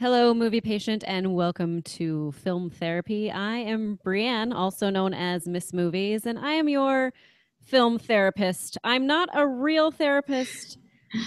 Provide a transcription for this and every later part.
Hello, movie patient, and welcome to Film Therapy. I am Brienne, also known as Miss Movies, and I am your film therapist. I'm not a real therapist,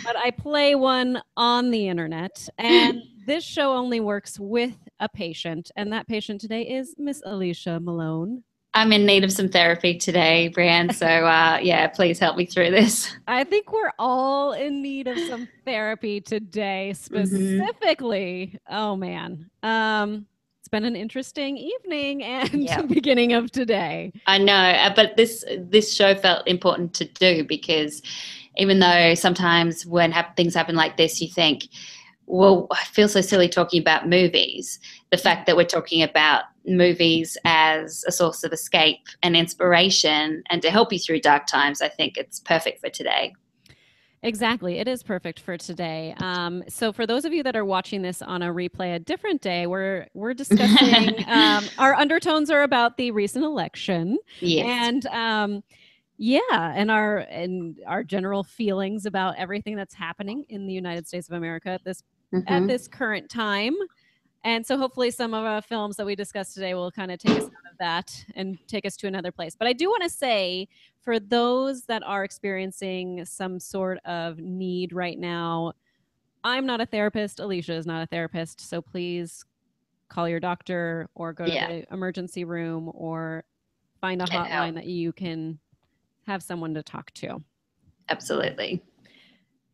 but I play one on the internet. And this show only works with a patient, and that patient today is Miss Alicia Malone. I'm in need of some therapy today, Brienne. So, uh, yeah, please help me through this. I think we're all in need of some therapy today, Mm-hmm. specifically. Oh, man. Um, it's been an interesting evening and Yep. beginning of today. I know, uh, but this this show felt important to do because even though sometimes when hap- things happen like this, you think, well, I feel so silly talking about movies. The fact that we're talking about movies as a source of escape and inspiration and to help you through dark times, I think it's perfect for today. Exactly. It is perfect for today. Um, so for those of you that are watching this on a replay a different day, we're we're discussing um, our undertones are about the recent election. Yes. and um yeah and our and our general feelings about everything that's happening in the united states of america at this at Mhm. this current time and so hopefully some of our films that we discussed today will kind of take us out of that and take us to another place but i do want to say for those that are experiencing some sort of need right now i'm not a therapist alicia is not a therapist so please call your doctor or go to Yeah. the emergency room or find a Get hotline help. that you can have someone to talk to. Absolutely.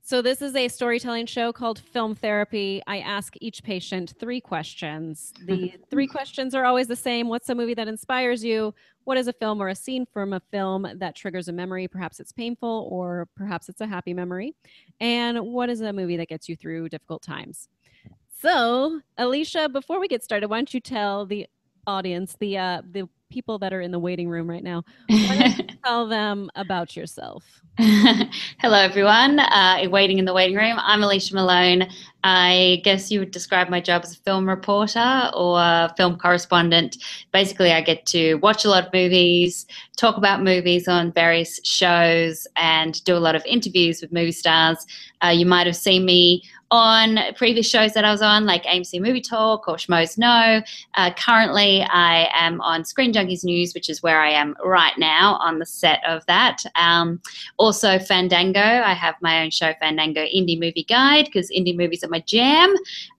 So, this is a storytelling show called Film Therapy. I ask each patient three questions. The three questions are always the same What's a movie that inspires you? What is a film or a scene from a film that triggers a memory? Perhaps it's painful or perhaps it's a happy memory. And what is a movie that gets you through difficult times? So, Alicia, before we get started, why don't you tell the audience, the uh, the people that are in the waiting room right now, why don't you tell them about yourself? Hello, everyone. Uh, waiting in the waiting room. I'm Alicia Malone. I guess you would describe my job as a film reporter or a film correspondent. Basically, I get to watch a lot of movies, talk about movies on various shows, and do a lot of interviews with movie stars. Uh, you might have seen me on previous shows that I was on, like AMC Movie Talk or Schmoes Know. Uh, currently, I am on Screen Junkies News, which is where I am right now on the set of that. Um, also, Fandango. I have my own show, Fandango Indie Movie Guide, because indie movies are my jam.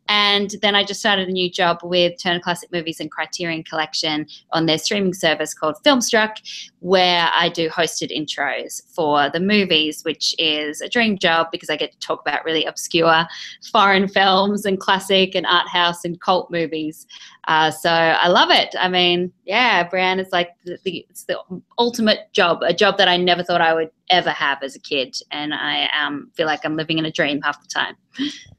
And then I just started a new job with Turner Classic Movies and Criterion Collection on their streaming service called Filmstruck, where I do hosted intros for the movies, which is a dream job because I get to talk about really obscure foreign films and classic and art house and cult movies. Uh, so I love it. I mean, yeah, Brian, it's like the, the, it's the ultimate job, a job that I never thought I would ever have as a kid. And I um, feel like I'm living in a dream half the time.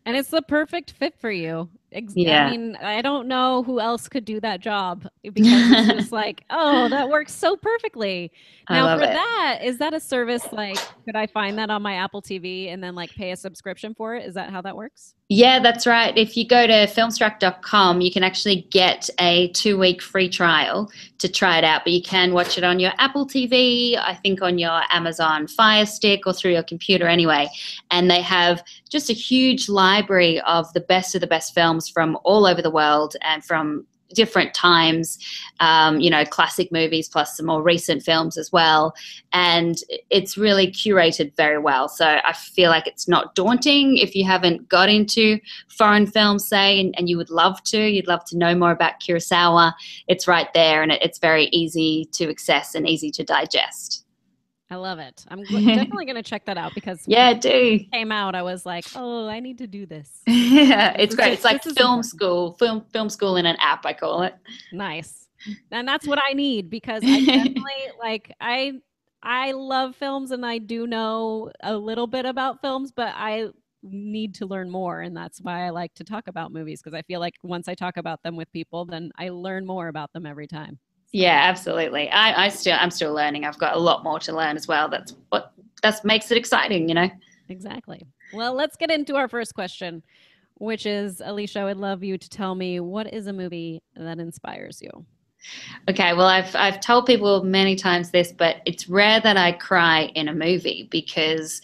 And it's the perfect fit for you. Ex- Yeah. I mean, I don't know who else could do that job because it's just like, oh, that works so perfectly. Now, for it. that, is that a service like, could I find that on my Apple TV and then like pay a subscription for it? Is that how that works? Yeah, that's right. If you go to filmstruck.com, you can actually get a two week free trial to try it out. But you can watch it on your Apple TV, I think on your Amazon Fire Stick or through your computer anyway. And they have just a huge library of the best of the best films from all over the world and from different times, um, you know, classic movies plus some more recent films as well. And it's really curated very well. So I feel like it's not daunting if you haven't got into foreign films, say, and, and you would love to, you'd love to know more about Kurosawa. It's right there and it, it's very easy to access and easy to digest. I love it. I'm definitely going to check that out because when Yeah, it do. came out, I was like, oh, I need to do this. yeah, it's great. It's like film school, film film school in an app, I call it. Nice. And that's what I need because I definitely like I I love films and I do know a little bit about films, but I need to learn more and that's why I like to talk about movies because I feel like once I talk about them with people then I learn more about them every time. Yeah, absolutely. I, I still I'm still learning. I've got a lot more to learn as well. That's what that makes it exciting, you know. Exactly. Well, let's get into our first question, which is Alicia, I would love you to tell me what is a movie that inspires you? Okay, well, I've I've told people many times this, but it's rare that I cry in a movie because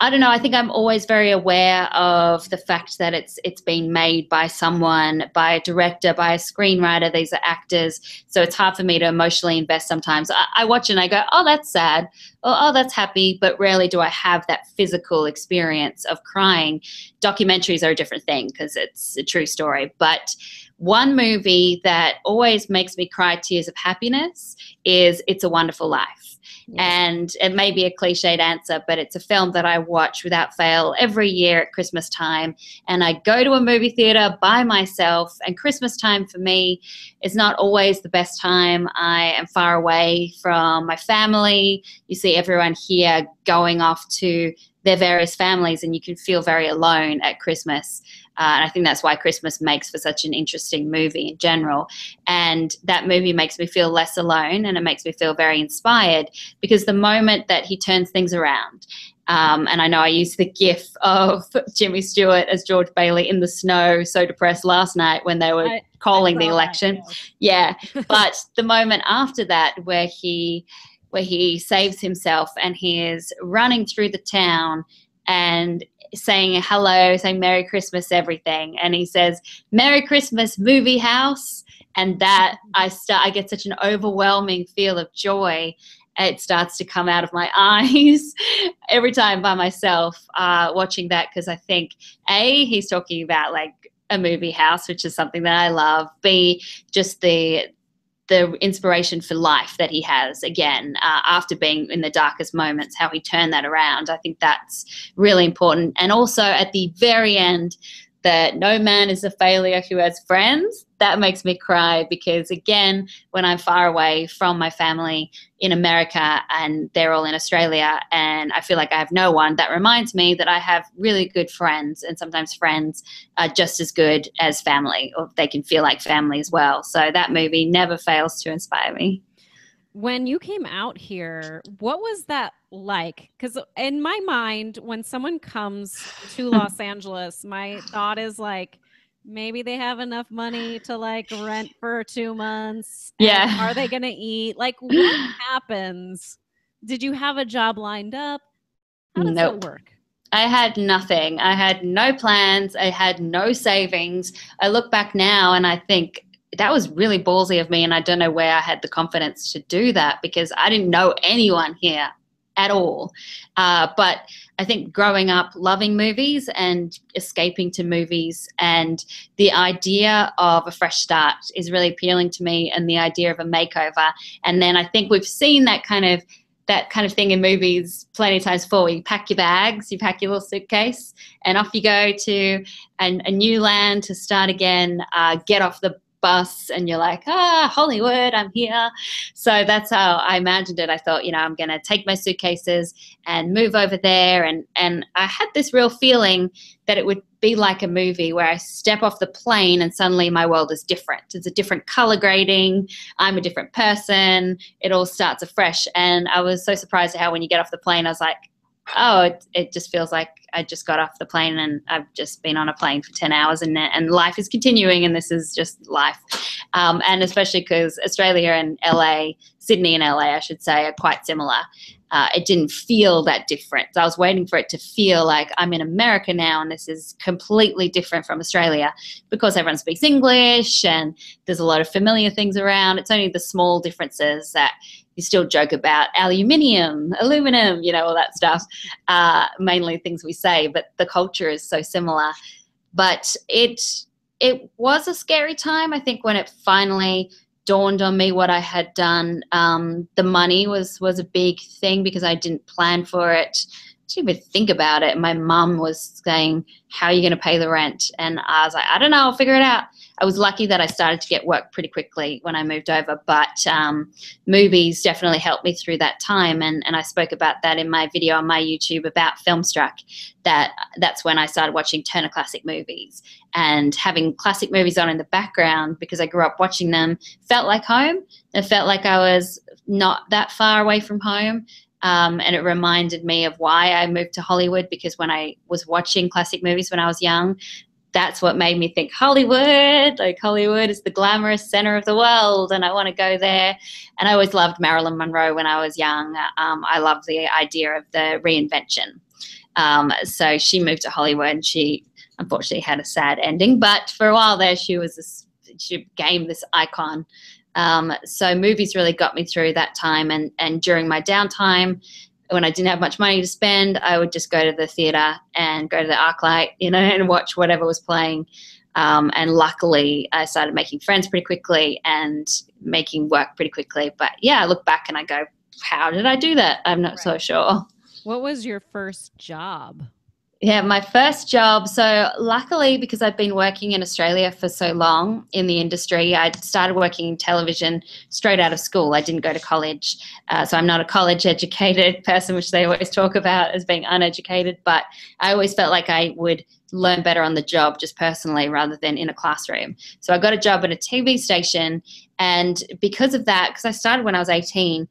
I don't know. I think I'm always very aware of the fact that it's it's been made by someone, by a director, by a screenwriter. These are actors, so it's hard for me to emotionally invest. Sometimes I, I watch and I go, "Oh, that's sad," or "Oh, that's happy," but rarely do I have that physical experience of crying. Documentaries are a different thing because it's a true story. But one movie that always makes me cry tears of happiness is "It's a Wonderful Life." And it may be a cliched answer, but it's a film that I watch without fail every year at Christmas time. And I go to a movie theater by myself. And Christmas time for me is not always the best time. I am far away from my family. You see everyone here going off to their various families, and you can feel very alone at Christmas. Uh, and I think that's why Christmas makes for such an interesting movie in general. And that movie makes me feel less alone and it makes me feel very inspired because the moment that he turns things around, um, and I know I used the gif of Jimmy Stewart as George Bailey in the snow, so depressed last night when they were I, calling I the election. Yeah, but the moment after that, where he where he saves himself and he is running through the town and saying hello, saying Merry Christmas, everything. And he says, Merry Christmas, movie house. And that I start, I get such an overwhelming feel of joy. It starts to come out of my eyes every time by myself uh, watching that because I think A, he's talking about like a movie house, which is something that I love. B, just the the inspiration for life that he has again uh, after being in the darkest moments how he turned that around. I think that's really important. And also at the very end that no man is a failure who has friends that makes me cry because again when i'm far away from my family in america and they're all in australia and i feel like i have no one that reminds me that i have really good friends and sometimes friends are just as good as family or they can feel like family as well. So that movie never fails to inspire me when you came out here, what was that like? Because in my mind, when someone comes to Los Angeles, my thought is like, maybe they have enough money to like rent for two months. Yeah. Are they going to eat? Like, what happens? Did you have a job lined up? How does nope. that work? I had nothing. I had no plans. I had no savings. I look back now and I think that was really ballsy of me. And I don't know where I had the confidence to do that because I didn't know anyone here at all. Uh, but I think growing up loving movies and escaping to movies and the idea of a fresh start is really appealing to me and the idea of a makeover. And then I think we've seen that kind of that kind of thing in movies plenty of times before. You pack your bags, you pack your little suitcase, and off you go to an, a new land to start again. Uh, get off the bus and you're like, ah, Hollywood, I'm here. So that's how I imagined it. I thought, you know, I'm going to take my suitcases and move over there. And, and I had this real feeling that it would be like a movie where I step off the plane and suddenly my world is different. It's a different color grading. I'm a different person. It all starts afresh. And I was so surprised at how when you get off the plane, I was like, oh, it, it just feels like I just got off the plane and I've just been on a plane for 10 hours and, and life is continuing and this is just life. Um, and especially because Australia and LA, Sydney and LA, I should say, are quite similar. Uh, it didn't feel that different. So I was waiting for it to feel like I'm in America now and this is completely different from Australia because everyone speaks English and there's a lot of familiar things around. It's only the small differences that you still joke about aluminium, aluminum, you know, all that stuff, uh, mainly things we say, but the culture is so similar. But it it was a scary time, I think, when it finally dawned on me what I had done. Um, the money was was a big thing because I didn't plan for it didn't even think about it. My mum was saying, How are you going to pay the rent? And I was like, I don't know, I'll figure it out. I was lucky that I started to get work pretty quickly when I moved over, but um, movies definitely helped me through that time. And, and I spoke about that in my video on my YouTube about Filmstruck. That that's when I started watching Turner Classic movies and having classic movies on in the background because I grew up watching them felt like home. It felt like I was not that far away from home. Um, and it reminded me of why I moved to Hollywood because when I was watching classic movies when I was young, that's what made me think Hollywood, like Hollywood is the glamorous center of the world, and I want to go there. And I always loved Marilyn Monroe when I was young. Um, I love the idea of the reinvention. Um, so she moved to Hollywood and she unfortunately had a sad ending. But for a while there, she was this, she became this icon. Um, so movies really got me through that time. And, and during my downtime, when I didn't have much money to spend, I would just go to the theater and go to the ArcLight, you know, and watch whatever was playing. Um, and luckily, I started making friends pretty quickly and making work pretty quickly. But yeah, I look back and I go, how did I do that? I'm not right. so sure. What was your first job? Yeah, my first job. So, luckily, because I've been working in Australia for so long in the industry, I started working in television straight out of school. I didn't go to college. Uh, so, I'm not a college educated person, which they always talk about as being uneducated. But I always felt like I would learn better on the job just personally rather than in a classroom. So, I got a job at a TV station. And because of that, because I started when I was 18,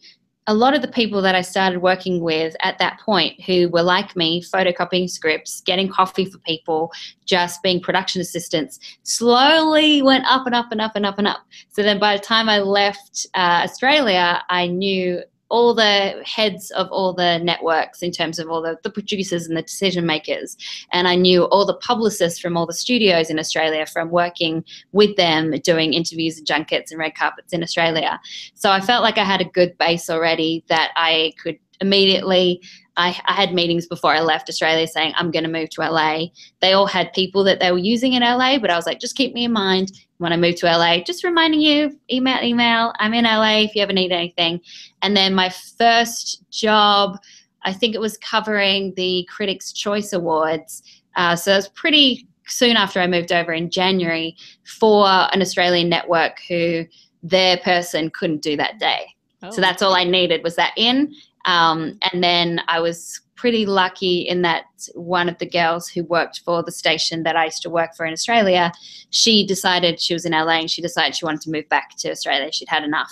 a lot of the people that I started working with at that point who were like me, photocopying scripts, getting coffee for people, just being production assistants, slowly went up and up and up and up and up. So then by the time I left uh, Australia, I knew all the heads of all the networks in terms of all the, the producers and the decision makers. And I knew all the publicists from all the studios in Australia from working with them, doing interviews and junkets and red carpets in Australia. So I felt like I had a good base already that I could immediately I, I, had meetings before I left Australia saying I'm going to move to LA. They all had people that they were using in LA, but I was like, just keep me in mind when I move to LA. Just reminding you, email, email. I'm in LA if you ever need anything. And then my first job, I think it was covering the Critics' Choice Awards. Uh, so it was pretty soon after I moved over in January for an Australian network who their person couldn't do that day. Oh. So that's all I needed was that in. Um, and then I was pretty lucky in that one of the girls who worked for the station that I used to work for in Australia, she decided she was in LA and she decided she wanted to move back to Australia. She'd had enough.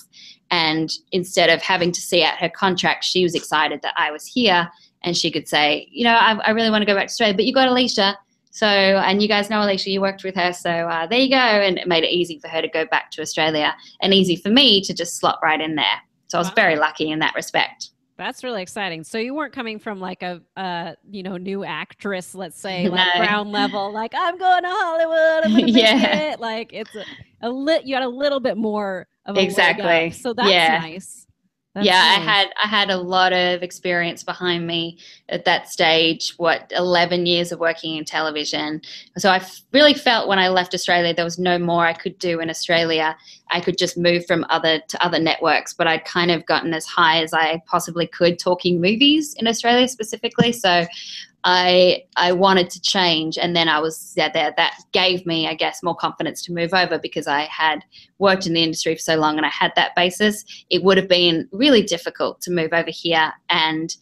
And instead of having to see out her contract, she was excited that I was here and she could say, you know, I, I really want to go back to Australia, but you got Alicia. So, and you guys know Alicia, you worked with her. So uh, there you go. And it made it easy for her to go back to Australia and easy for me to just slot right in there. So I was very lucky in that respect. That's really exciting. So you weren't coming from like a, uh, you know, new actress, let's say, like no. ground level, like I'm going to Hollywood. I'm yeah. It. Like it's a, a lit. You had a little bit more of exactly. So that's yeah. nice. That's yeah, nice. I had I had a lot of experience behind me at that stage. What eleven years of working in television, so I really felt when I left Australia there was no more I could do in Australia. I could just move from other to other networks, but I'd kind of gotten as high as I possibly could talking movies in Australia specifically. So I I wanted to change, and then I was yeah, there. That gave me, I guess, more confidence to move over because I had worked in the industry for so long and I had that basis. It would have been really difficult to move over here and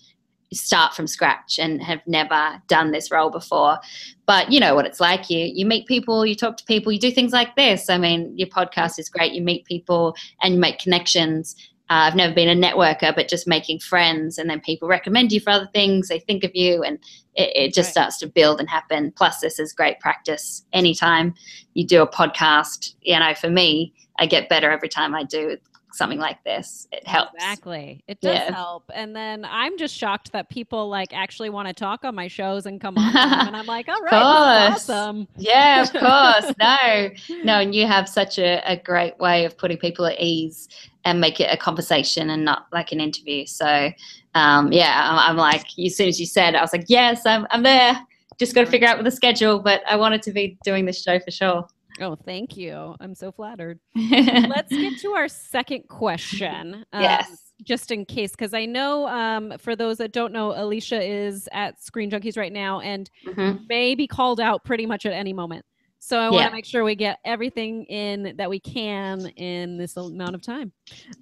start from scratch and have never done this role before. But you know what it's like. You you meet people, you talk to people, you do things like this. I mean, your podcast is great. You meet people and you make connections uh, I've never been a networker, but just making friends, and then people recommend you for other things. They think of you, and it, it just right. starts to build and happen. Plus, this is great practice. Anytime you do a podcast, you know, for me, I get better every time I do something like this. It helps. Exactly. It does yeah. help. And then I'm just shocked that people like actually want to talk on my shows and come on. And I'm like, all right, awesome. Yeah, of course. no, no. And you have such a, a great way of putting people at ease and make it a conversation and not like an interview. So, um, yeah, I'm, I'm, like, as soon as you said, I was like, yes, I'm, I'm there. Just got to figure out with the schedule, but I wanted to be doing this show for sure. Oh, thank you. I'm so flattered. Let's get to our second question. Um, yes. Just in case, because I know um, for those that don't know, Alicia is at Screen Junkies right now and mm-hmm. may be called out pretty much at any moment. So I want to make sure we get everything in that we can in this amount of time.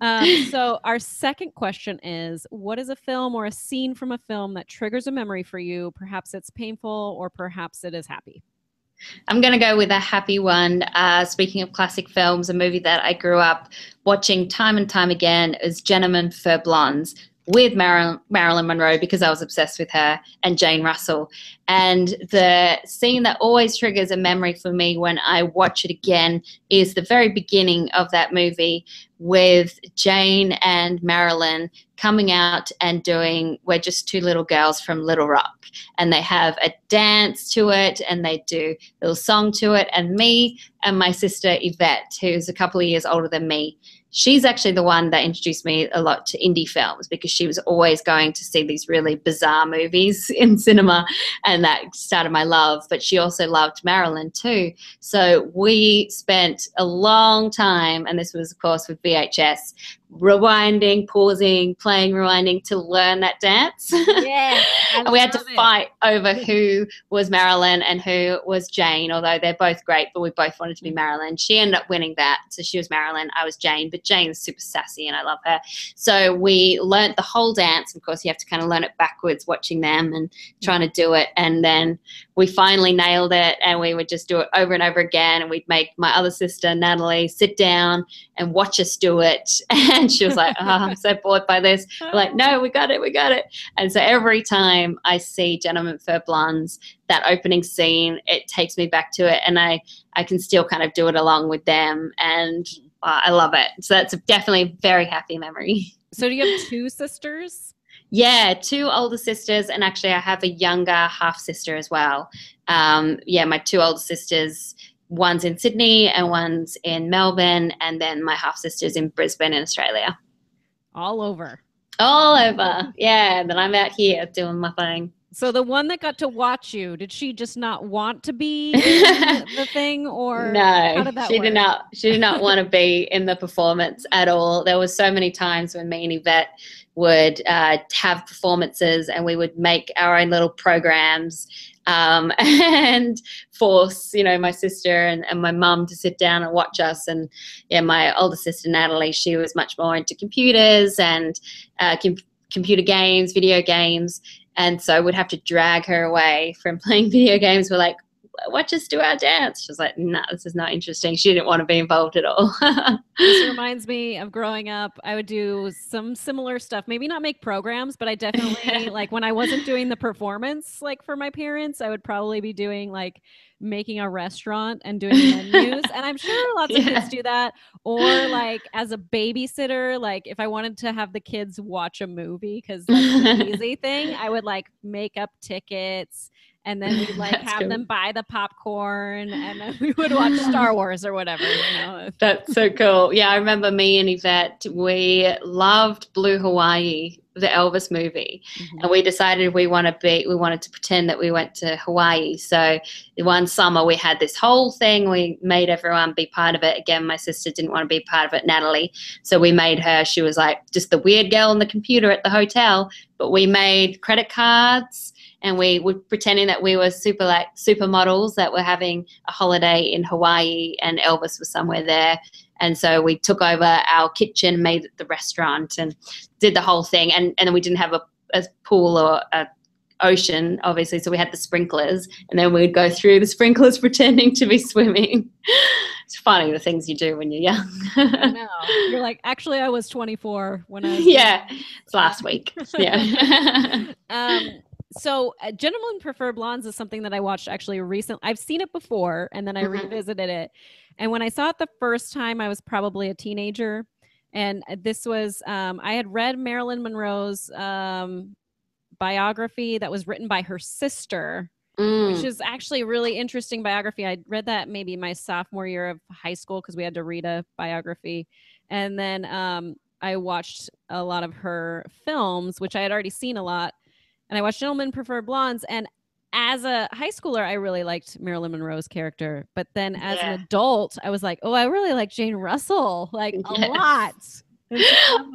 Um, so our second question is: What is a film or a scene from a film that triggers a memory for you? Perhaps it's painful, or perhaps it is happy. I'm going to go with a happy one. Uh, speaking of classic films, a movie that I grew up watching time and time again is Gentlemen Prefer Blondes. With Marilyn, Marilyn Monroe because I was obsessed with her and Jane Russell. And the scene that always triggers a memory for me when I watch it again is the very beginning of that movie with Jane and Marilyn coming out and doing We're Just Two Little Girls from Little Rock. And they have a dance to it and they do a little song to it. And me and my sister Yvette, who's a couple of years older than me, she's actually the one that introduced me a lot to indie films because she was always going to see these really bizarre movies in cinema and that started my love. But she also loved marilyn too. So we spent a long time and this was of course with vhs rewinding, pausing, playing, rewinding to learn that dance. Yeah. and we had to fight over who was Marilyn and who was Jane, although they're both great, but we both wanted to be Marilyn. She ended up winning that. So she was Marilyn, I was Jane, but Jane's super sassy and I love her. So we learned the whole dance. Of course, you have to kind of learn it backwards, watching them and trying to do it. And then we finally nailed it and we would just do it over and over again. And we'd make my other sister, Natalie, sit down and watch us do it. And she was like, oh, I'm so bored by this. We're like, no, we got it, we got it. And so every time I see Gentlemen Prefer Blondes, that opening scene, it takes me back to it. And I, I can still kind of do it along with them. And uh, I love it. So that's definitely a very happy memory. So do you have two sisters? Yeah, two older sisters, and actually, I have a younger half sister as well. Um, yeah, my two older sisters, one's in Sydney and one's in Melbourne, and then my half sister's in Brisbane in Australia. All over. All over. Yeah, and then I'm out here doing my thing. So the one that got to watch you, did she just not want to be in the thing, or no? She work? did not. She did not want to be in the performance at all. There was so many times when me and Yvette would uh, have performances and we would make our own little programs um, and force you know my sister and, and my mum to sit down and watch us. And yeah my older sister natalie she was much more into computers and uh, com- computer games video games. And so we'd have to drag her away from playing video games we're like watch us do our dance. She was like, no, nah, this is not interesting. She didn't want to be involved at all. this reminds me of growing up. I would do some similar stuff, maybe not make programs, but I definitely like when I wasn't doing the performance like for my parents, I would probably be doing like making a restaurant and doing menus. and I'm sure lots of kids do that. Or like as a babysitter, like if I wanted to have the kids watch a movie, because that's the easy thing, I would like make up tickets and then we'd like have cool. them buy the popcorn and then we would watch Star Wars or whatever, you know. That's so cool. Yeah, I remember me and Yvette, we loved Blue Hawaii, the Elvis movie. Mm-hmm. And we decided we want to be we wanted to pretend that we went to Hawaii. So one summer we had this whole thing, we made everyone be part of it. Again, my sister didn't want to be part of it, Natalie. So we made her, she was like just the weird girl on the computer at the hotel, but we made credit cards and we were pretending that we were super like supermodels that were having a holiday in Hawaii and Elvis was somewhere there. And so we took over our kitchen, made it the restaurant, and did the whole thing. And, and then we didn't have a, a pool or a ocean, obviously, so we had the sprinklers, and then we'd go through the sprinklers pretending to be swimming. it's funny the things you do when you're young. I know. You're like, actually, I was 24 when I was. Yeah, it's last week. Yeah. um, so uh, gentlemen prefer blondes is something that i watched actually recently i've seen it before and then i mm-hmm. revisited it and when i saw it the first time i was probably a teenager and this was um, i had read marilyn monroe's um, biography that was written by her sister mm. which is actually a really interesting biography i read that maybe my sophomore year of high school because we had to read a biography and then um, i watched a lot of her films which i had already seen a lot and I watched Gentlemen Prefer Blondes. And as a high schooler, I really liked Marilyn Monroe's character. But then as yeah. an adult, I was like, oh, I really like Jane Russell, like yes. a lot.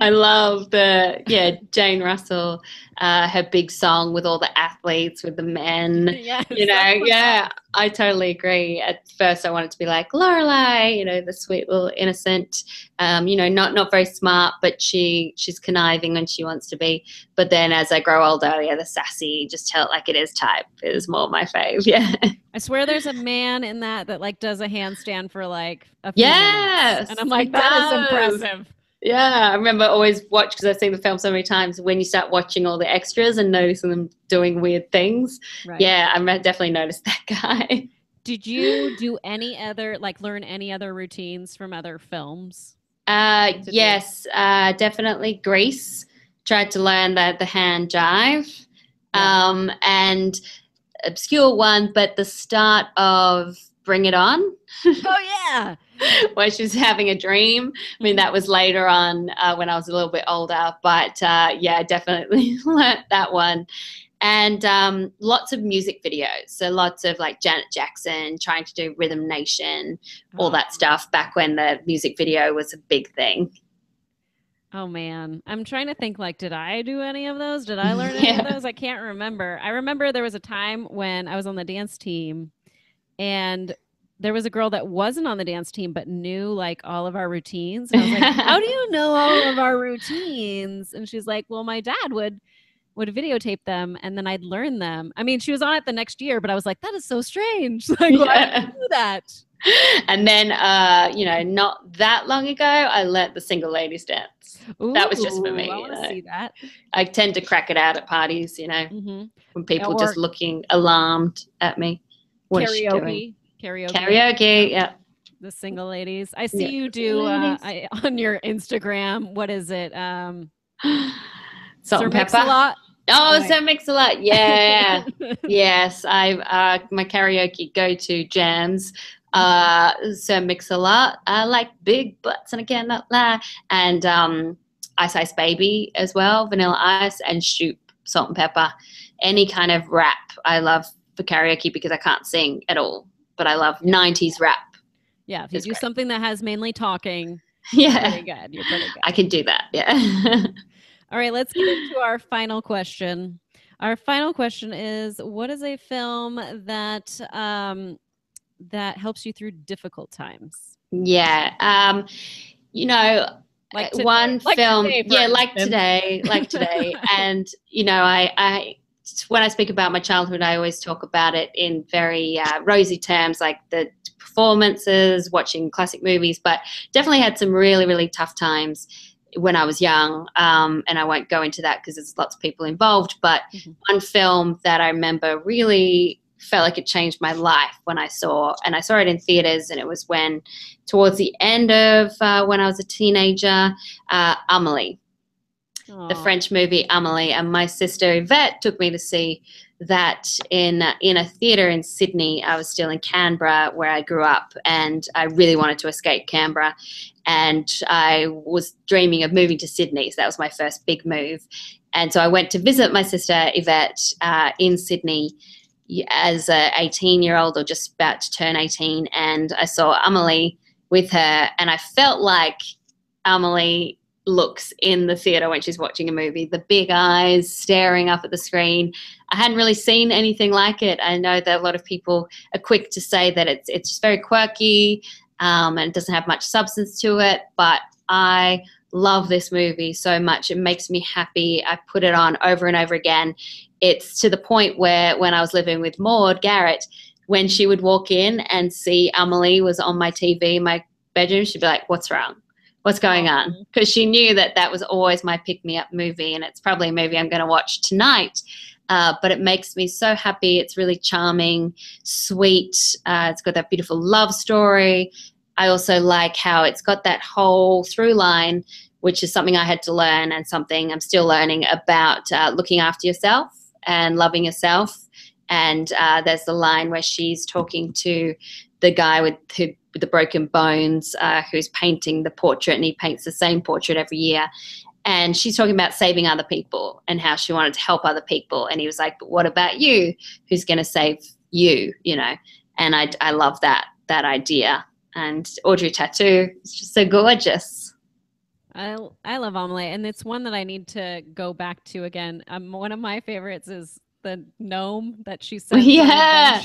I love the yeah Jane Russell, uh, her big song with all the athletes with the men. Yes, you know, yeah, I totally agree. At first, I wanted to be like Lorelei, you know, the sweet little innocent, um, you know, not not very smart, but she she's conniving when she wants to be. But then as I grow older, yeah, the sassy, just tell it like it is type is more my fave. Yeah. I swear, there's a man in that that like does a handstand for like a few yes, minutes. and I'm like, that is impressive Yeah, I remember always watch because I've seen the film so many times. When you start watching all the extras and noticing them doing weird things, Right. yeah, I definitely noticed that guy. Did you do any other, like, learn any other routines from other films? Uh, yes, uh, definitely Grease. Tried to learn the the hand jive, Yeah. um, and obscure one, but the start of Bring It On. Oh yeah. where she was having a dream. I mean, that was later on uh, when I was a little bit older, but uh, yeah, definitely learnt that one. And um, lots of music videos. So lots of like Janet Jackson trying to do Rhythm Nation, all that stuff back when the music video was a big thing. Oh man, I'm trying to think. Like, did I do any of those? Did I learn any of those? I can't remember. I remember there was a time when I was on the dance team, and there was a girl that wasn't on the dance team but knew like all of our routines. And I was like, "How do you know all of our routines?" And she's like, "Well, my dad would." would videotape them and then I'd learn them. I mean, she was on it the next year, but I was like, that is so strange. Like, why Yeah. you do that? And then, uh, you know, not that long ago, I learnt the single ladies dance. That was just for me, I you know. see that. I tend to crack it out at parties, you know, hmm when people or- just looking alarmed at me. What is she doing? Karaoke. Karaoke. Karaoke, yeah. the single ladies. I see Yeah. you do uh, I, on your Instagram. What is it? Um, Salt Sir and pepper. Mix-a-Lot? Oh, Right. Sir Mix a Lot. Yeah. yes, I uh, my karaoke go to jams. Uh, Sir Mix a Lot. I like big butts and I cannot lie. And um, Ice Ice Baby as well, Vanilla Ice and Shoop, Salt-N-Pepa. Any kind of rap I love for karaoke because I can't sing at all, but I love 90s rap. yeah, if you do great. something that has mainly talking, Yeah. pretty good. You're pretty good. I can do that. Yeah. All right, let's get into our final question. Our final question is: What is a film that um, that helps you through difficult times? yeah. Um, you know, Like uh, today- one like film today, yeah like today like today and you know i i when i speak about my childhood i always talk about it in very uh, rosy terms like the performances watching classic movies but definitely had some really really tough times when i was young um, and i won't go into that because there's lots of people involved but Mhm. one film that i remember really felt like it changed my life when i saw and i saw it in theaters and it was when towards the end of uh, when I was a teenager, uh, Amelie, the French movie Amelie, and my sister Yvette took me to see that in in a theater in Sydney. I was still in Canberra, where I grew up, and I really wanted to escape Canberra, and I was dreaming of moving to Sydney. So that was my first big move, and so I went to visit my sister Yvette uh, in Sydney as a 18 year old or just about to turn 18 and i saw amelie with her and i felt like amelie looks in the theater when she's watching a movie. The big eyes staring up at the screen. I hadn't really seen anything like it. I know that a lot of people are quick to say that it's it's just very quirky um, and it doesn't have much substance to it but i love this movie so much. It makes me happy. I put it on over and over again. It's to the point where when I was living with Maude Garrett, when she would walk in and see Amelie was on my TV my bedroom, she'd be like, "What's wrong? What's going on?" Because she knew that that was always my pick me up movie, and it's probably a movie I'm going to watch tonight. Uh, but it makes me so happy. It's really charming, sweet. Uh, it's got that beautiful love story. I also like how it's got that whole through line, which is something I had to learn and something I'm still learning about uh, looking after yourself and loving yourself. And uh, there's the line where she's talking to the guy with, who, with the broken bones uh, who's painting the portrait, and he paints the same portrait every year. And she's talking about saving other people and how she wanted to help other people. And he was like, "But what about you? Who's going to save you?" You know. And I, I love that that idea. And Audrey Tautou is just so gorgeous. I I love Amelie, and it's one that I need to go back to again. Um, one of my favorites is the gnome that she sent. Yeah.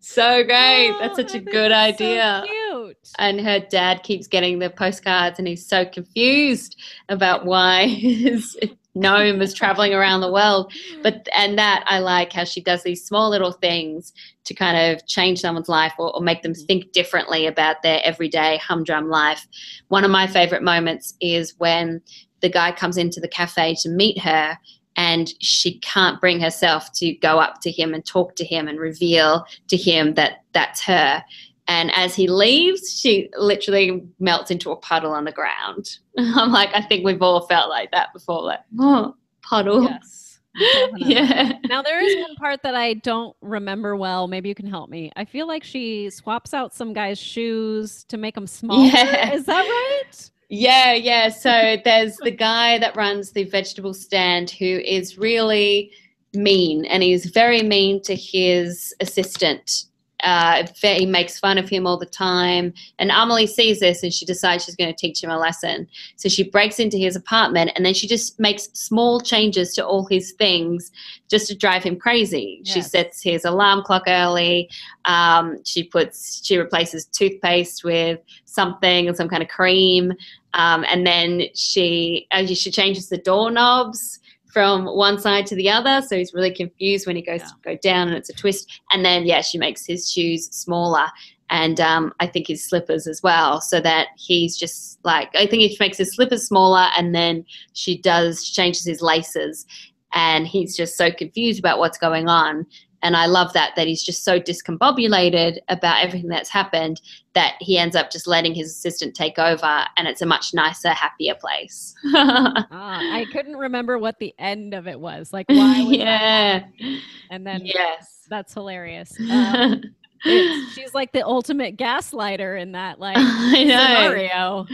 So great. Oh, That's such a good it's so idea. cute. and her dad keeps getting the postcards and he's so confused about why his gnome is traveling around the world. But and that I like how she does these small little things to kind of change someone's life or, or make them Mhm. think differently about their everyday humdrum life. One of my favorite moments is when the guy comes into the cafe to meet her and she can't bring herself to go up to him and talk to him and reveal to him that that's her. And as he leaves, she literally melts into a puddle on the ground. I'm like, I think we've all felt like that before. Like, oh, puddle. Yes. definitely. Yeah. Now there is one part that I don't remember well. Maybe you can help me. I feel like she swaps out some guy's shoes to make them smaller. Yeah. Is that right? Yeah, yeah. So there's the guy that runs the vegetable stand who is really mean and he's very mean to his assistant. Uh, he makes fun of him all the time. And Amelie sees this and she decides she's going to teach him a lesson. So she breaks into his apartment and then she just makes small changes to all his things just to drive him crazy. She sets his alarm clock early. Um, she puts she replaces toothpaste with something, and some kind of cream. Um, and then she uh, she changes the doorknobs from one side to the other, so he's really confused when he goes to go down and it's a twist. And then yeah, she makes his shoes smaller, and um, I think his slippers as well, so that he's just like I think he makes his slippers smaller, and then she does changes his laces, and he's just so confused about what's going on. And I love that that he's just so discombobulated about everything that's happened that he ends up just letting his assistant take over and it's a much nicer happier place Ah, I couldn't remember what the end of it was. Like why was that? yeah And then yes that's hilarious. Um, she's like the ultimate gaslighter in that like scenario.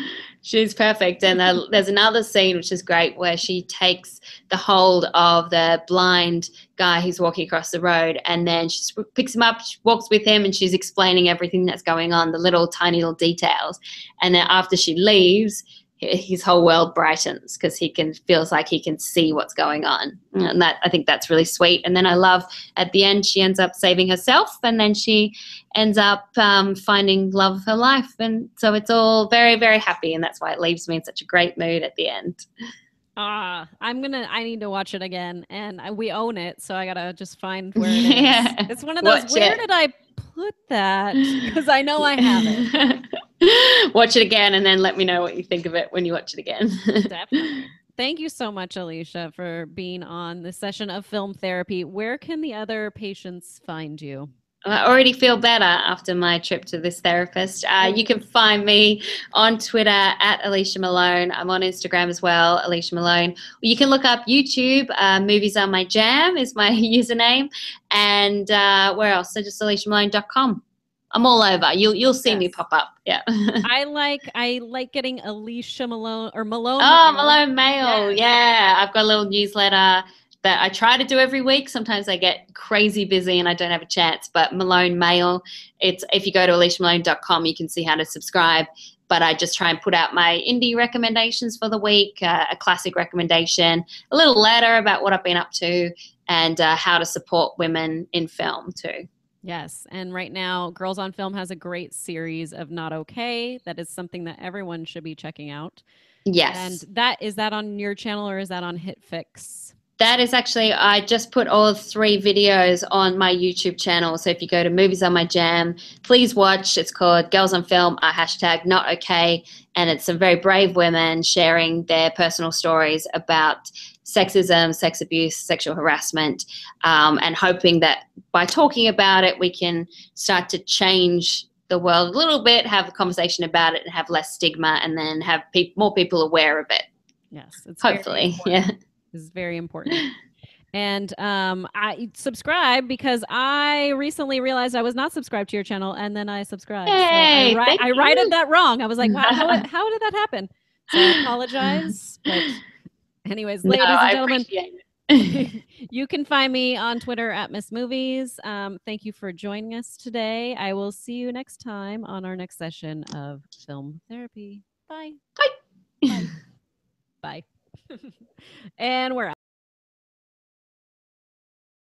She's perfect. And uh, there's another scene which is great where she takes the hold of the blind guy who's walking across the road and then she picks him up, she walks with him, and she's explaining everything that's going on, the little tiny little details. And then after she leaves, his whole world brightens because he can feels like he can see what's going on and that i think that's really sweet and then i love at the end she ends up saving herself and then she ends up um, finding love of her life and so it's all very very happy and that's why it leaves me in such a great mood at the end Ah, I'm gonna. I need to watch it again, and I, we own it, so I gotta just find where it is. Yeah. It's one of those. Watch where it. did I put that? Because I know I have it. watch it again and then let me know what you think of it when you watch it again Definitely. Thank you so much, Alicia, for being on the session of film therapy. Where can the other patients find you? I already feel better after my trip to this therapist. Uh, you can find me on Twitter at Alicia Malone. I'm on Instagram as well, Alicia Malone. You can look up YouTube. Uh, Movies are my jam is my username, and uh, where else? So just AliciaMalone.com. I'm all over. You'll you'll see me pop up. Yeah. I like I like getting Alicia Malone or Malone. Oh, Malone Mail. Yes. Yeah. I've got a little newsletter that I try to do every week. Sometimes I get crazy busy and I don't have a chance. But Malone Mail, it's if you go to aliciamalone.com, you can see how to subscribe. But I just try and put out my indie recommendations for the week, uh, a classic recommendation, a little letter about what I've been up to, and uh, how to support women in film too. Yes, and right now, Girls on Film has a great series of Not Okay. That is something that everyone should be checking out. Yes. And that is that on your channel or is that on HitFix? That is actually, I just put all three videos on my YouTube channel. So if you go to Movies on My Jam, please watch. It's called Girls on Film, hashtag not okay. And it's some very brave women sharing their personal stories about sexism, sex abuse, sexual harassment, um, and hoping that by talking about it, we can start to change the world a little bit, have a conversation about it, and have less stigma, and then have pe- more people aware of it. Yes, it's Hopefully, yeah. This is very important. And um, I subscribe because I recently realized I was not subscribed to your channel, and then I subscribed. So I, ri- I righted that wrong. I was like, wow, how, how did that happen? So I apologize. But anyways, No, ladies and gentlemen, you can find me on Twitter at Miss Movies. Um, thank you for joining us today. I will see you next time on our next session of film therapy. Bye. Bye. Bye. Bye. and we're out.